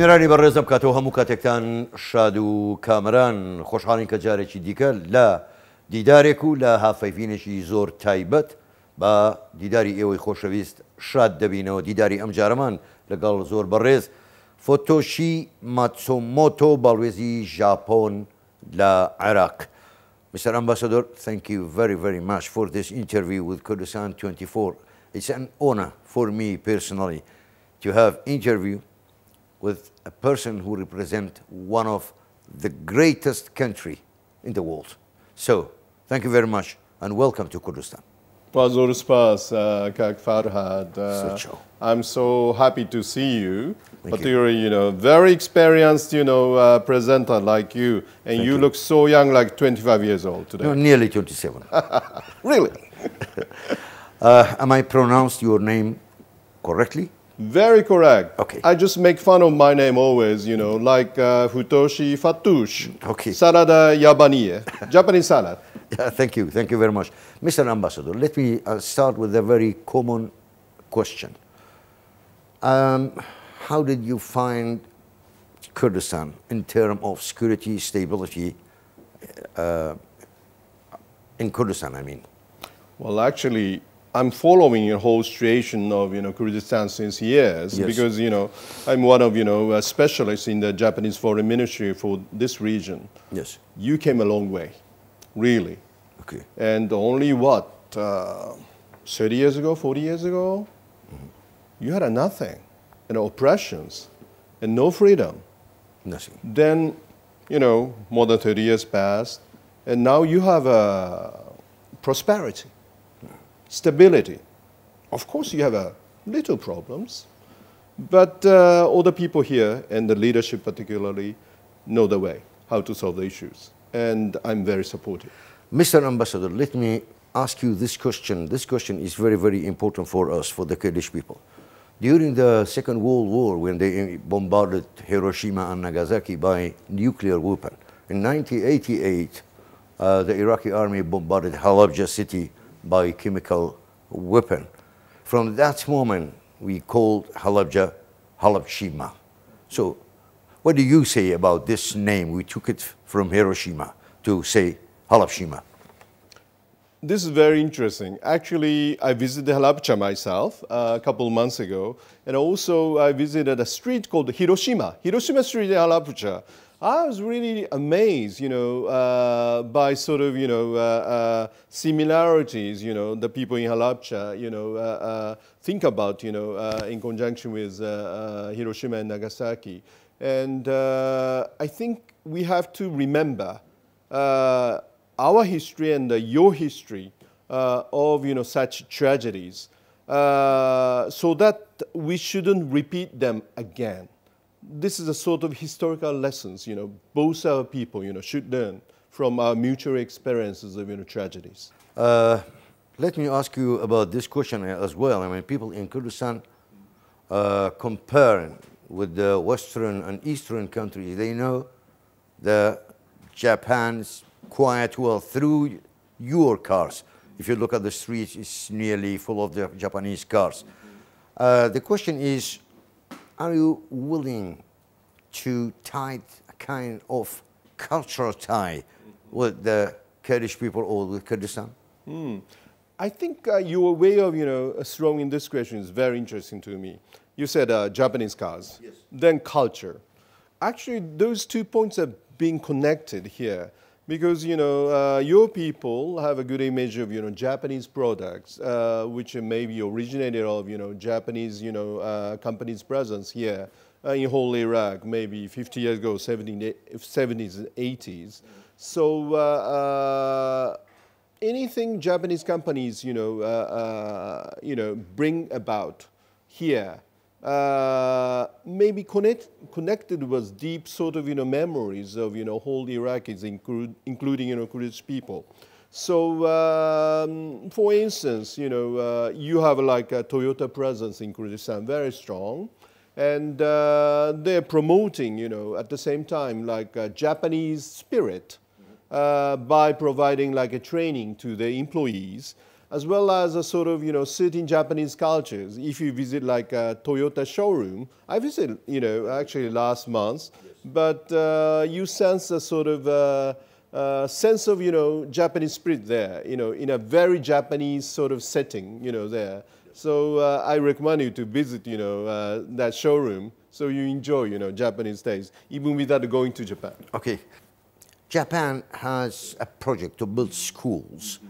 بینرانی بەڕێزم کاتەوە هەموو کاتێکتان شاد و کامران خۆشحاڵین کە جارێکی دیکە لە دیدارێک و لە هافەیفینێکی زۆر تایبەت بە دیداری ئێوەی خۆشەویست شاد دەبینەوە دیداری ئەم جارەمان لەگەڵ زۆر بەڕێز فۆتۆشی ماتسۆمۆتۆ باڵێزی ژاپۆن لە عێراق. Mr. Ambassador, thank you very, very much for this interview with Kurdistan 24. It's an honor for me personally to have interview with a person who represents one of the greatest country in the world. So, thank you very much and welcome to Kurdistan. Spas, uh, Kak Farhad. Uh, I'm so happy to see you. Thank you. Particularly, you. know, very experienced, you know, uh, presenter like you, and you, you. look so young, like 25 years old today. You're nearly 27. really? uh, am I pronounced your name correctly? Very correct. Okay. I just make fun of my name always, you know, like uh, Futoshi Fatush. Okay. Salada Yabaniye. Japanese salad. Yeah, thank you. Thank you very much. Mr. Ambassador, let me uh, start with a very common question. Um, how did you find Kurdistan in terms of security, stability uh, in Kurdistan, I mean? Well, actually, I'm following your whole situation of you know Kurdistan since years Yes. because you know I'm one of you know uh, specialists in the Japanese Foreign Ministry for this region. Yes. You came a long way, really, Okay. and only what uh, 30 years ago, 40 years ago, you had a nothing, and oppressions, and no freedom. Nothing. Then, you know, more than 30 years passed, and now you have a prosperity, stability. Of course, you have a little problems, but uh, all the people here and the leadership particularly know the way how to solve the issues, and I'm very supportive. Mr. Ambassador, let me ask you this question. This question is very, very important for us, for the Kurdish people. During the Second World War, when they bombarded Hiroshima and Nagasaki by nuclear weapon, in 1988, uh, the Iraqi army bombarded Halabja city by chemical weapon. From that moment, we called Halabja Halabshima. So, what do you say about this name? We took it from Hiroshima to say Halabshima. This is very interesting. Actually, I visited Halabja myself uh, a couple of months ago, and also I visited a street called Hiroshima, Hiroshima Street in Halabja. I was really amazed, you know, uh, by sort of, you know, uh, uh, similarities, you know, the people in Halabja, you know, uh, uh, think about, you know, uh, in conjunction with Hiroshima and Nagasaki. And I think we have to remember our history and your history of you know such tragedies, so that we shouldn't repeat them again. This is a sort of historical lessons you know both our people you know should learn from our mutual experiences of you know tragedies. Uh, let me ask you about this question as well. I mean, people in Kurdistan uh, compare with the Western and Eastern countries. They know the Japan's quiet well through your cars. If you look at the streets, it's nearly full of the Japanese cars. Uh, the question is, are you willing to tie a kind of cultural tie with the Kurdish people or with Kurdistan? I think uh, your way of, you know, uh, throwing this question is very interesting to me. You said uh, Japanese cars, Yes. then culture. Actually, those two points are being connected here because, you know, uh, your people have a good image of, you know, Japanese products, uh, which may be originated of, you know, Japanese, you know, uh, companies' presence here uh, in whole Iraq, maybe 50 years ago, 70, 70s and 80s. So, uh, uh, anything Japanese companies, you know, you know, bring about here, uh, maybe connect, connected with deep sort of, you know, memories of, you know, whole Iraqis, include, including, you know, Kurdish people. So, um, for instance, you know, uh, you have like a Toyota presence in Kurdistan, very strong. And uh, they're promoting, you know, at the same time, like a Japanese spirit uh, by providing like a training to the employees. As well as a sort of, you know, certain Japanese cultures. If you visit like a Toyota showroom, I visited, you know, actually last month, yes. but uh, you sense a sort of uh, uh, sense of, you know, Japanese spirit there, you know, in a very Japanese sort of setting, you know, there. So uh, I recommend you to visit, you know, uh, that showroom so you enjoy, you know, Japanese taste, even without going to Japan. Okay. Japan has a project to build schools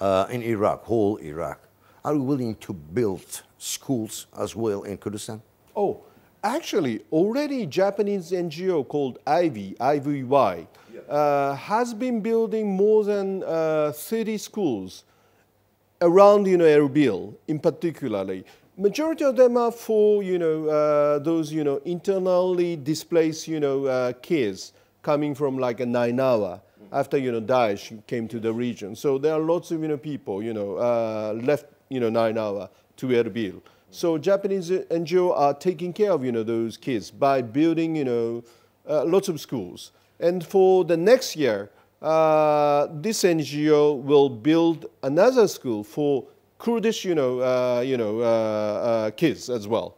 uh, in Iraq, whole Iraq. Are you willing to build schools as well in Kurdistan? Oh, actually, already Japanese NGO called Ivy, IVY, uh, has been building more than uh, 30 schools around you know Erbil in particularly. Majority of them are for you know uh, those you know internally displaced you know uh, kids coming from like a Nainawa after you know Daesh came to the region. So there are lots of you know people you know uh, left you know Nainawa to Erbil. So Japanese NGO are taking care of you know those kids by building you know uh, lots of schools. And for the next year, uh, this NGO will build another school for Kurdish, you know, uh, you know, uh, uh kids as well.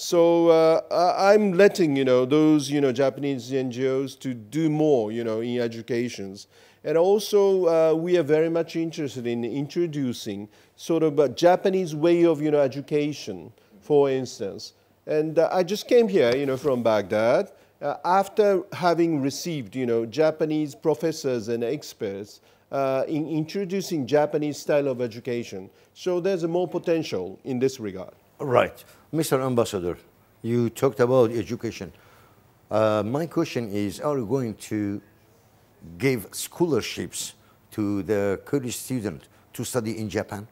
So uh, I'm letting, you know, those, you know, Japanese NGOs to do more, you know, in educations. And also, uh, we are very much interested in introducing sort of a Japanese way of, you know, education, for instance. And I just came here, you know, from Baghdad uh, after having received, you know, Japanese professors and experts uh, in introducing Japanese style of education. So there's more potential in this regard. Right. Mr. Ambassador, you talked about education. Uh, my question is, are you going to give scholarships to the Kurdish student to study in Japan?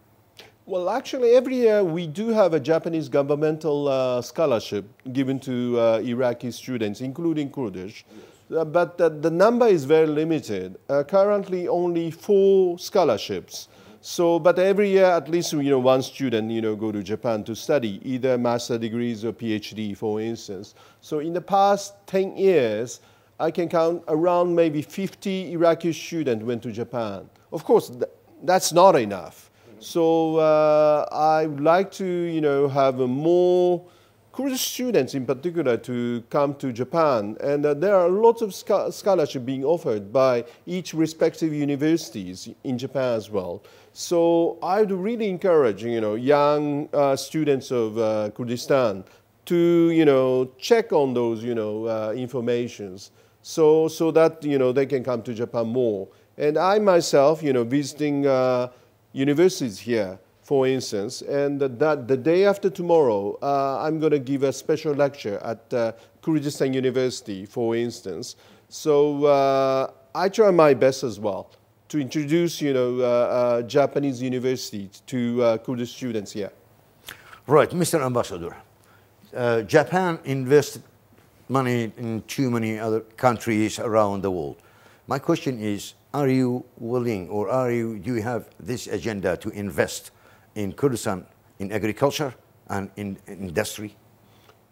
Well, actually, every year we do have a Japanese governmental uh, scholarship given to uh, Iraqi students, including Kurdish. Yes. Uh, but the number is very limited. Uh, currently, only four scholarships. So, but every year, at least you know, one student you know go to Japan to study either master degrees or PhD, for instance. So, in the past 10 years, I can count around maybe 50 Iraqi students went to Japan. Of course, th that's not enough. So uh, I would like to, you know, have more Kurdish students in particular to come to Japan. And uh, there are lots of sc scholarship being offered by each respective universities in Japan as well. So I would really encourage, you know, young uh, students of uh, Kurdistan to, you know, check on those, you know, uh, informations so, so that, you know, they can come to Japan more. And I myself, you know, visiting uh, universities here, for instance, and that the day after tomorrow, uh, I'm going to give a special lecture at uh, Kurdistan University, for instance. So I try my best as well to introduce, you know, uh, uh, Japanese universities to uh, Kurdish students here. Right, Mr. Ambassador. Japan invested money in too many other countries around the world. My question is, are you willing or are you, do you have this agenda to invest in Kurdistan in agriculture and in industry?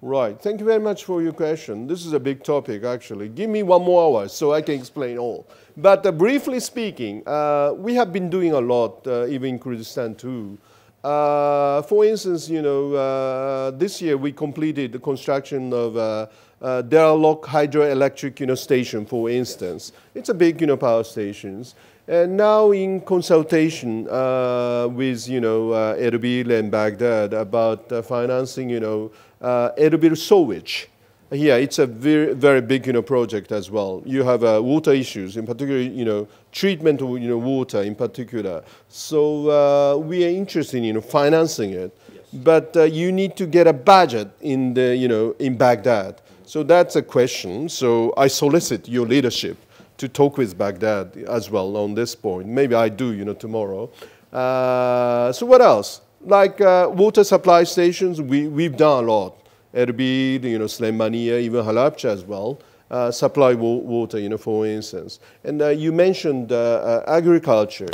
Right. Thank you very much for your question. This is a big topic, actually. Give me one more hour so I can explain all. But uh, briefly speaking, uh, we have been doing a lot, uh, even in Kurdistan too. Uh, for instance, you know, uh, this year we completed the construction of uh, uh, Deralok hydroelectric you know, station, for instance. It's a big you know, power stations. And now in consultation uh, with you know, uh, Erbil and Baghdad about uh, financing you know, uh, Erbil sewage. Yeah, it's a very, very big you know, project as well. You have uh, water issues, in particular, you know, treatment of you know, water in particular. So uh, we are interested in you know, financing it. Yes. But uh, you need to get a budget in, the, you know, in Baghdad. So that's a question. So I solicit your leadership to talk with Baghdad as well on this point. Maybe I do, you know, tomorrow. Uh, so what else? Like uh, water supply stations, we, we've done a lot. Erbil, you know, Slemania, even Halabja as well. Uh, supply water, you know, for instance. And uh, you mentioned uh, uh agriculture.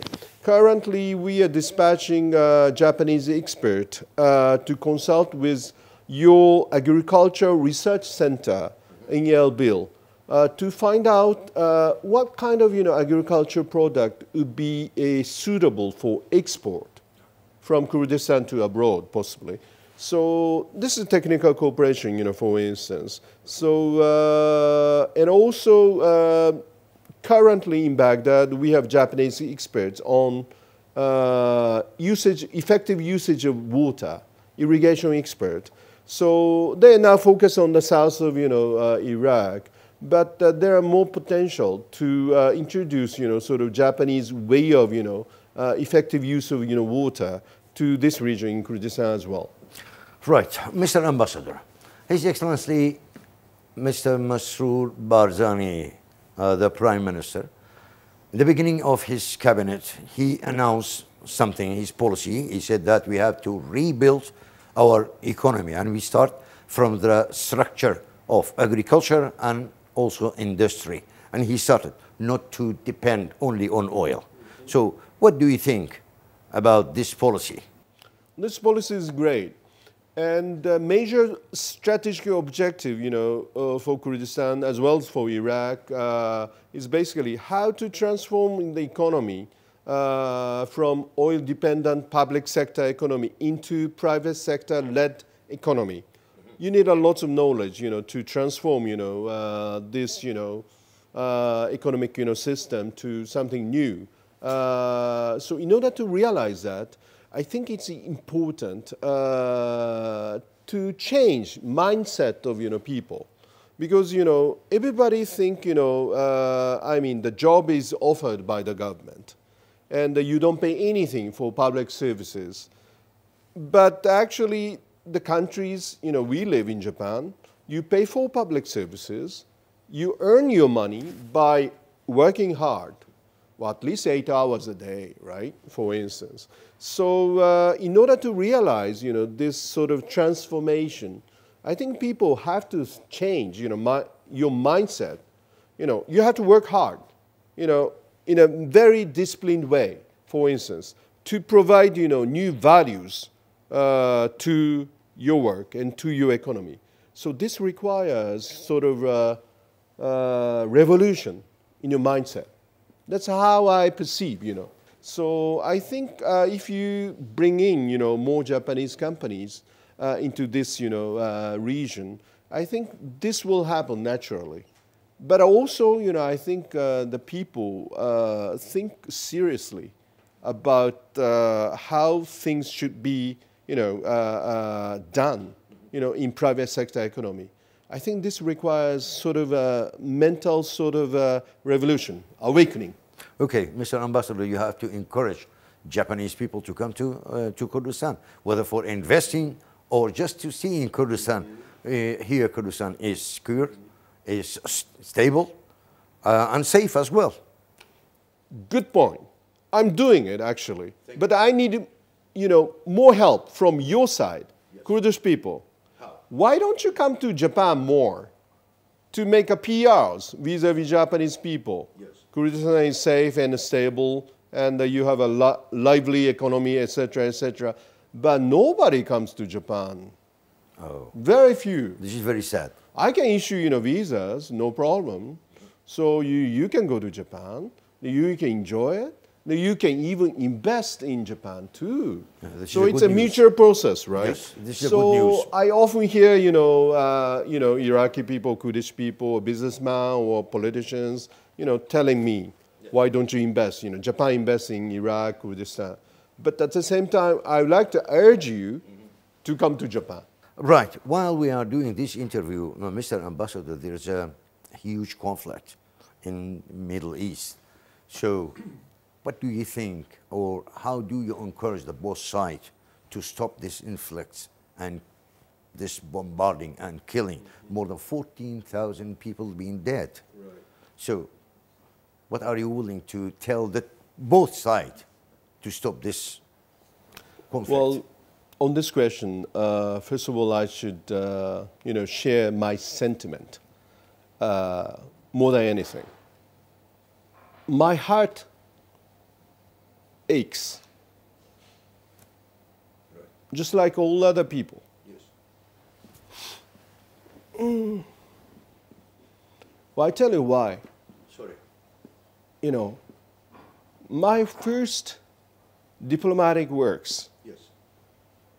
Currently, we are dispatching a Japanese expert uh, to consult with your agriculture research center in Erbil to find out what kind of you know agriculture product would be suitable for export. From Kurdistan to abroad, possibly. So this is technical cooperation, you know, for instance. So, uh, and also uh, currently in Baghdad, we have Japanese experts on uh, usage, effective usage of water, irrigation expert. So they are now focused on the south of, you know, uh, Iraq. But uh, there are more potential to uh, introduce, you know, sort of Japanese way of, you know, effective use of, you know, water to this region in Kurdistan as well. Right, Mr. Ambassador, His Excellency Mr. Masroor Barzani, uh, the Prime Minister, in the beginning of his cabinet, he announced something, his policy. He said that we have to rebuild our economy and we start from the structure of agriculture and also industry. And he started not to depend only on oil. So what do you think about this policy? This policy is great. And the major strategic objective, you know, uh, for Kurdistan as well as for Iraq uh, is basically how to transform the economy uh, from oil-dependent public sector economy into private sector-led economy. You need a lot of knowledge, you know, to transform, you know, uh, this, you know, uh, economic, you know, system to something new. Uh, so in order to realize that, I think it's important uh, to change mindset of you know people, because you know everybody think you know uh, I mean the job is offered by the government, and you don't pay anything for public services, but actually the countries you know we live in Japan, you pay for public services, you earn your money by working hard well, at least eight hours a day, right, for instance. So uh, in order to realize, you know, this sort of transformation, I think people have to change, you know, my, your mindset. You know, you have to work hard, you know, in a very disciplined way, for instance, to provide, you know, new values uh, to your work and to your economy. So this requires sort of a, a revolution in your mindset. That's how I perceive, you know. So I think uh, if you bring in, you know, more Japanese companies uh, into this, you know, uh, region, I think this will happen naturally. But also, you know, I think uh, the people uh, think seriously about uh, how things should be, you know, done, you know, in private sector economy. I think this requires sort of a mental sort of a revolution, awakening. Okay, Mr. Ambassador, you have to encourage Japanese people to come to, uh, to Kurdistan, whether for investing or just to see in Kurdistan. Uh, here, Kurdistan is secure, is stable, uh, and safe as well. Good point. I'm doing it actually, Thank but I need, you know, more help from your side, yes. Kurdish people. Why don't you come to Japan more to make a PRs vis-a-vis Japanese people? Yes. Kurdistan is safe and stable, and you have a lively economy, etc., etc. But nobody comes to Japan. Oh. Very few. This is very sad. I can issue you know, visas, no problem. So you, you can go to Japan, you can enjoy it, you can even invest in Japan too. Yeah, so it's a news. mutual process, right? Yes, this is so good news. I often hear, you know, uh, you know, Iraqi people, Kurdish people, or businessmen or politicians, you know, telling me, yeah. why don't you invest? You know, Japan invests in Iraq, Kurdistan. But at the same time, I would like to urge you mm-hmm. to come to Japan. Right. While we are doing this interview, Mr. Ambassador, there's a huge conflict in Middle East. So what do you think, or how do you encourage the both sides to stop this influx and this bombarding and killing? More than 14,000 people being dead. Right. So, what are you willing to tell the both sides to stop this conflict? Well, on this question, uh, first of all, I should, uh, you know, share my sentiment uh, more than anything. My heart aches. Right. Just like all other people. Yes. Mm. Well, I tell you why. Sorry. You know, my first diplomatic works yes.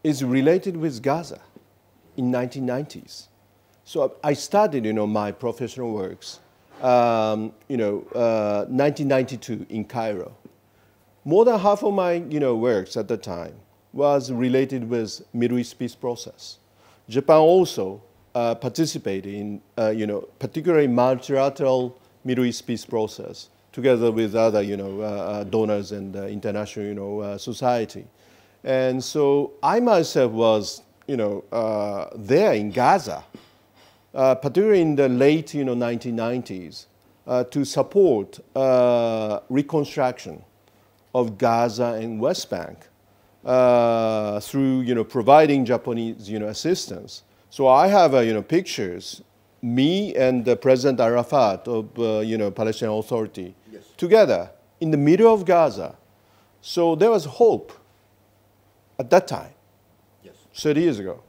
is related with Gaza in 1990s. So I started, you know, my professional works, um, you know, uh, 1992 in Cairo. More than half of my, you know, works at the time was related with Middle East peace process. Japan also uh, participated in, uh, you know, particularly multilateral Middle East peace process together with other, you know, uh, uh donors and uh, international, you know, uh, society. And so I myself was, you know, there in Gaza, particularly in the late, you know, 1990s, to support reconstruction of Gaza and West Bank uh, through you know providing Japanese you know assistance. So I have uh, you know pictures, me and uh, President Arafat of uh, you know Palestinian Authority yes. together in the middle of Gaza. So there was hope at that time, yes. 30 years ago.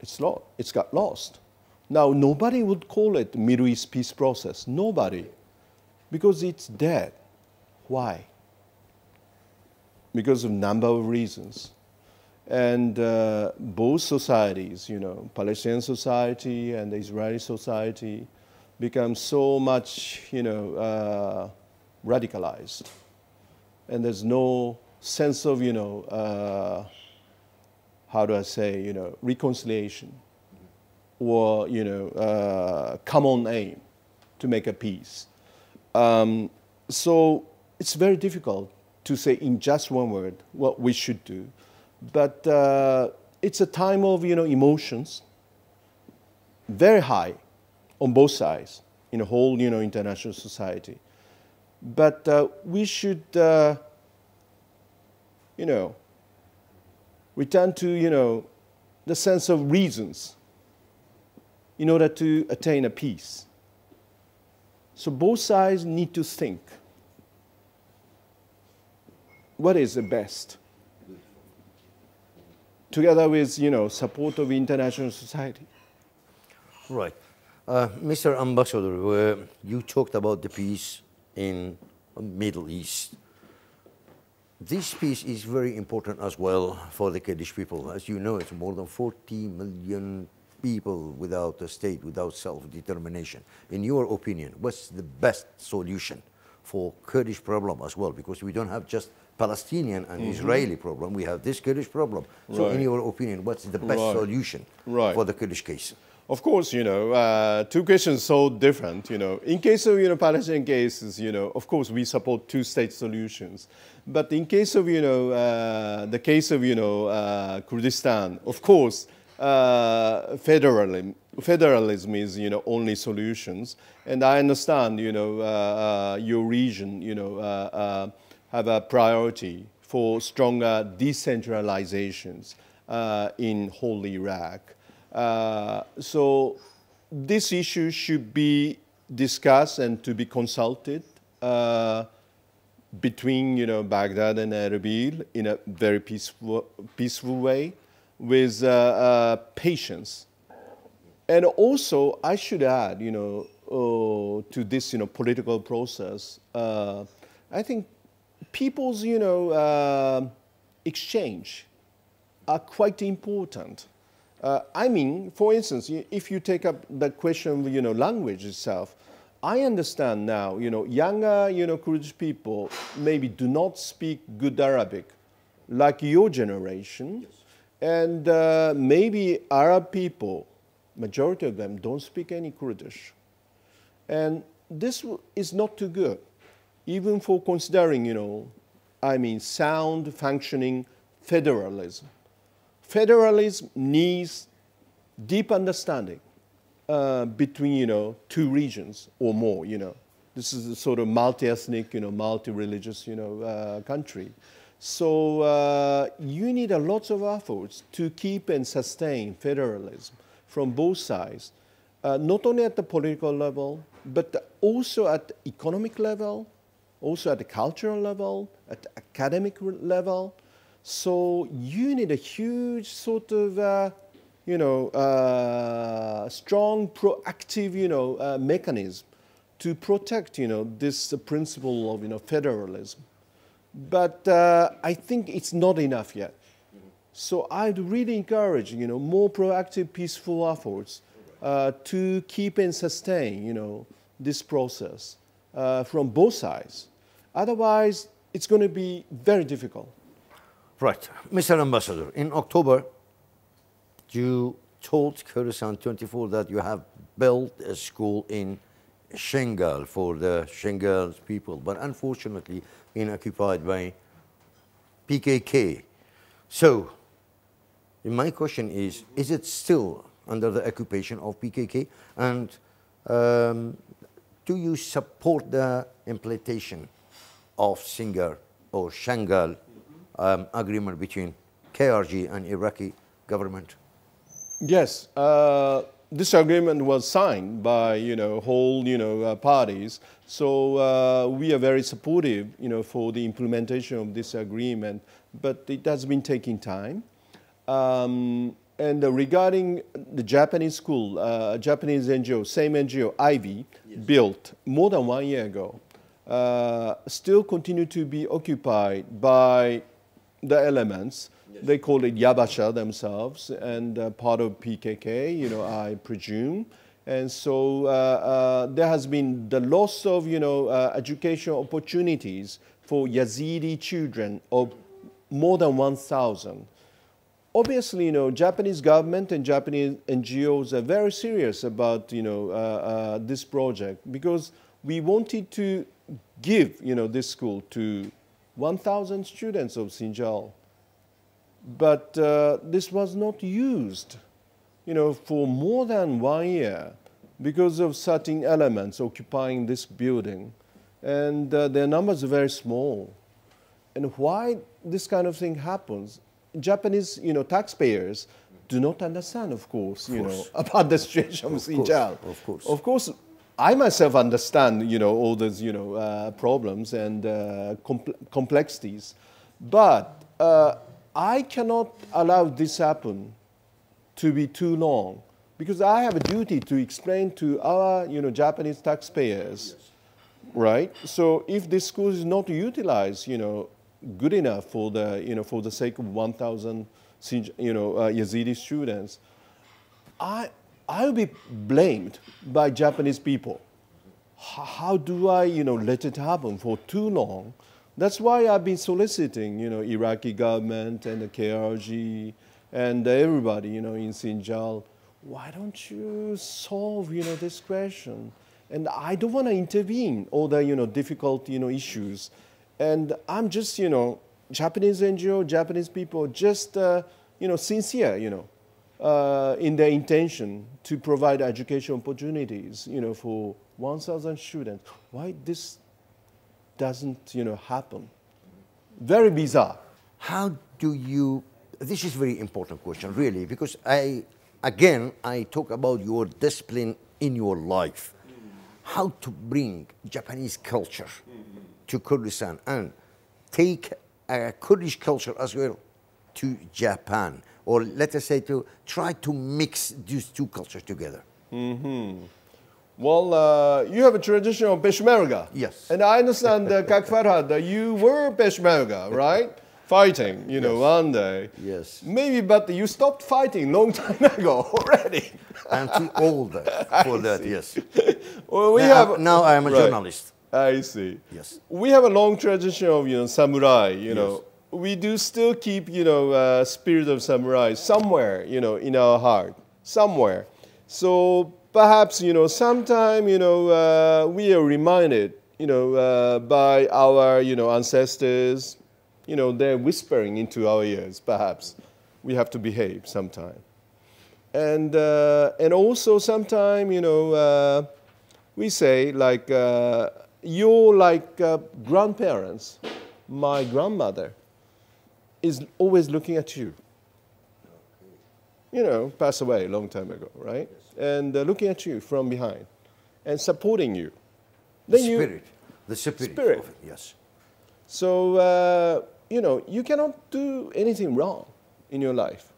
It's lost. It's got lost. Now nobody would call it Middle East peace process. Nobody, because it's dead. Why? Because of number of reasons. And uh, both societies, you know, Palestinian society and the Israeli society, become so much, you know, uh, radicalized. And there's no sense of, you know, uh, how do I say, you know, reconciliation or, you know, uh, common aim to make a peace. Um, so it's very difficult to say in just one word what we should do. But uh, it's a time of you know emotions, very high on both sides in the whole you know international society. But uh, we should uh, you know return to you know the sense of reasons in order to attain a peace. So both sides need to think what is the best? Together with, you know, support of international society. Right. Uh, Mr. Ambassador, uh, you talked about the peace in Middle East. This peace is very important as well for the Kurdish people. As you know, it's more than 40 million people without a state, without self-determination. In your opinion, what's the best solution for Kurdish problem as well? Because we don't have just Palestinian and mm -hmm. Israeli problem. We have this Kurdish problem. So, right. in your opinion, what's the best right. solution right. for the Kurdish case? Of course, you know, uh, two questions so different. You know, in case of you know Palestinian cases, you know, of course we support two-state solutions. But in case of you know uh, the case of you know uh, Kurdistan, of course, uh, federalism federalism is you know only solutions. And I understand you know uh, uh, your region, you know have a priority for stronger decentralizations uh, in whole Iraq. Uh, so this issue should be discussed and to be consulted uh, between you know Baghdad and Erbil in a very peaceful peaceful way with uh, uh, patience. And also, I should add, you know, uh, to this you know political process, I think people's, you know, uh, exchange are quite important. Uh, I mean, for instance, if you take up the question of, you know, language itself, I understand now, you know, younger, you know, Kurdish people maybe do not speak good Arabic like your generation. Yes. And uh, maybe Arab people, majority of them, don't speak any Kurdish. And this is not too good even for considering, you know, I mean, sound functioning federalism. Federalism needs deep understanding uh, between, you know, two regions or more, you know. This is a sort of multi-ethnic, you know, multi-religious, you know, uh, country. So uh, you need a lot of efforts to keep and sustain federalism from both sides, uh, not only at the political level, but also at the economic level, also at the cultural level, at the academic level. So you need a huge sort of, uh, you know, uh, strong proactive, you know, uh, mechanism to protect, you know, this principle of, you know, federalism. But uh, I think it's not enough yet. So I'd really encourage, you know, more proactive, peaceful efforts uh, to keep and sustain, you know, this process uh, from both sides. Otherwise, it's going to be very difficult. Right. Mr. Ambassador, in October, you told Kurdistan 24 that you have built a school in Shingal for the Shingal people, but unfortunately been occupied by PKK. So, my question is, is it still under the occupation of PKK? And um, do you support the implementation of Sinjar or Shangal um, agreement between KRG and Iraqi government? Yes, uh, this agreement was signed by you know whole you know uh, parties. So uh, we are very supportive you know for the implementation of this agreement, but it has been taking time. Um, and uh, regarding the Japanese school, uh, Japanese NGO, same NGO, Ivy, yes. built more than one year ago, uh, still continue to be occupied by the elements. Yes. They call it Yabasha themselves and uh, part of PKK, you know, I presume. And so uh, uh, there has been the loss of, you know, uh, education opportunities for Yazidi children of more than 1,000 obviously, you know, Japanese government and Japanese NGOs are very serious about, you know, uh, uh, this project because we wanted to give, you know, this school to 1,000 students of Sinjar. But uh, this was not used, you know, for more than one year because of certain elements occupying this building. And uh, their numbers are very small. And why this kind of thing happens Japanese, you know, taxpayers do not understand, of course, you know, about the situation of, of Sinjar. Of course. Of course, I myself understand, you know, all those, you know, uh, problems and uh, compl complexities, but uh, I cannot allow this happen to be too long because I have a duty to explain to our, you know, Japanese taxpayers, yes. right? So if this school is not utilized, you know, good enough for the, you know, for the sake of 1,000 you know, uh, Yazidi students, I, I'll be blamed by Japanese people. How do I, you know, let it happen for too long? That's why I've been soliciting, you know, Iraqi government and the KRG and everybody, you know, in Sinjar. Why don't you solve, you know, this question? And I don't want to intervene all the, you know, difficult, you know, issues and I'm just, you know, Japanese NGO, Japanese people, just, uh, you know, sincere, you know, uh, in their intention to provide education opportunities, you know, for 1,000 students. Why this doesn't, you know, happen? Very bizarre. How do you, this is a very important question, really, because I, again, I talk about your discipline in your life. How to bring Japanese culture to Kurdistan and take a Kurdish culture as well to Japan, or let us say to try to mix these two cultures together. Mm-hmm. Well, uh, you have a tradition of Peshmerga. Yes. And I understand, uh, Kak Farhad, that you were Peshmerga, right? fighting, you know, yes. one day. Yes. Maybe, but you stopped fighting long time ago already. I'm too old for that, yes. well, we now, have, now I am a right. journalist. I see. Yes. We have a long tradition of you know samurai. You know, yes. We do still keep you know uh, spirit of samurai somewhere you know in our heart somewhere. So perhaps you know sometime you know uh, we are reminded you know uh, by our you know ancestors. You know they're whispering into our ears. Perhaps we have to behave sometime. And uh, and also sometime you know uh, we say like uh, you're like grandparents. My grandmother is always looking at you. You know, passed away a long time ago, right? Yes. And uh, looking at you from behind and supporting you. The then spirit. You, the spirit. spirit. yes. So, uh, you know, you cannot do anything wrong in your life.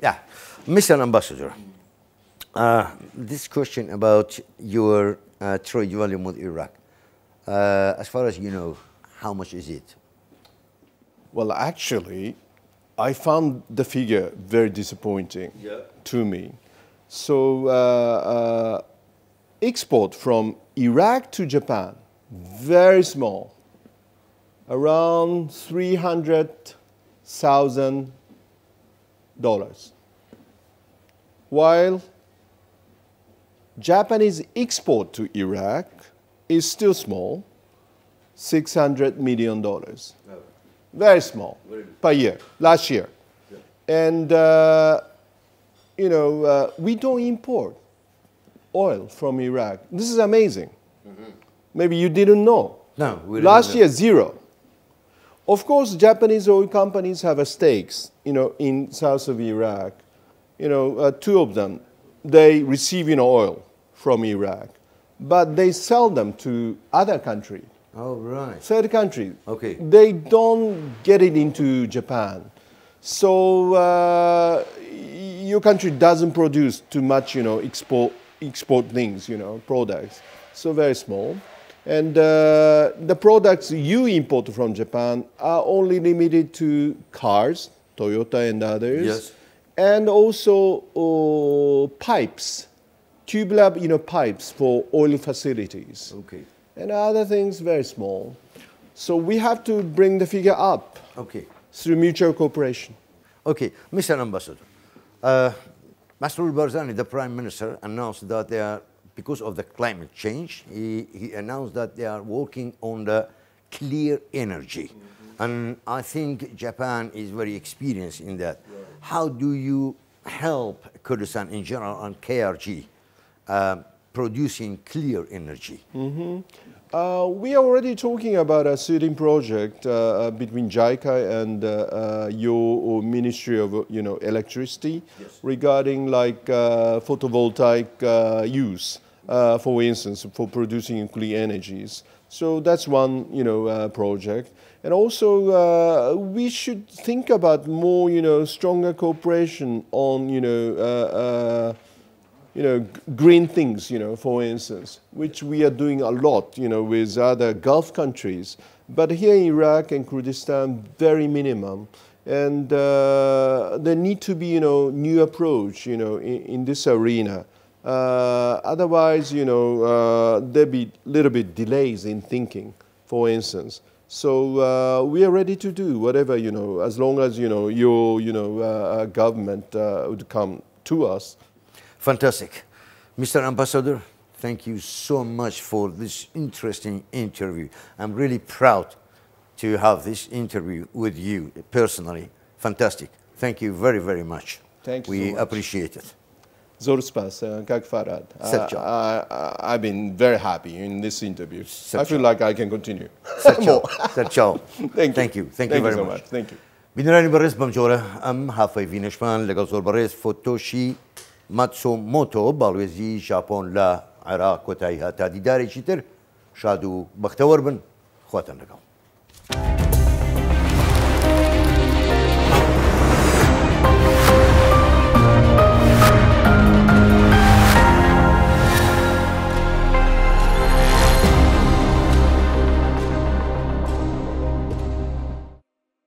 Yeah. Mr. Ambassador, uh, this question about your uh, trade volume with Iraq. Uh, as far as you know, how much is it? Well, actually, I found the figure very disappointing Yeah. to me. So, uh, uh, export from Iraq to Japan, very small, around $300,000. While Japanese export to Iraq is still small, $600 million. Very small per year, last year. And, uh, you know, uh, we don't import oil from Iraq. This is amazing. Maybe you didn't know. No, we didn't Last know. year, zero. Of course, Japanese oil companies have a stakes, you know, in south of Iraq. You know, uh, two of them, they receive, you know, oil from Iraq, but they sell them to other countries Oh, right. third country. Okay. They don't get it into Japan. So uh, your country doesn't produce too much, you know, export, export things, you know, products. So very small. And uh, the products you import from Japan are only limited to cars, Toyota and others. Yes. And also uh, pipes, tubular, you know, pipes for oil facilities Okay. And other things very small. So we have to bring the figure up Okay. through mutual cooperation. Okay, Mr. Ambassador, uh, Masroor Barzani, the Prime Minister, announced that they are, because of the climate change, he, he announced that they are working on the clear energy. And I think Japan is very experienced in that. How do you help Kurdistan in general and KRG uh, producing clear energy? Uh, we are already talking about a certain project uh, uh, between JICA and uh, uh, your Ministry of you know electricity regarding like uh, photovoltaic uh, use, uh, for instance, for producing clean energies. So that's one you know uh, project, and also uh, we should think about more you know stronger cooperation on you know. You know, green things, you know, for instance, which we are doing a lot, you know, with other Gulf countries. But here in Iraq and Kurdistan, very minimum. And uh, there need to be, you know, new approach, you know, in, in this arena. Uh, otherwise, you know, uh, there'll be little bit delays in thinking, for instance. So uh, we are ready to do whatever, you know, as long as, you know, your, you know, uh, uh, government would come to us. Fantastic. Mr. Ambassador, thank you so much for this interesting interview. I'm really proud to have this interview with you personally. Fantastic. Thank you very, very much. Thank you We so much. appreciate it. Zor spas, uh, Kak Farad. Sergio. I, I, I've been very happy in this interview. I Sergio. feel like I can continue. Sergio. Sergio. Thank you. Thank you. Thank you Thank you very so much. much. Thank you. بینرانی بەڕێز بەم جۆرە ئەم هافەی ڤینشمان لەگەڵ زۆر بەڕێز فۆتۆشی ماتسۆ مۆتۆ باڵێزی ژاپۆن لە عێراق کۆتایی هاتا دیدارێکی تر شاد و بەختەوەر بن. خواتان لەگەڵ.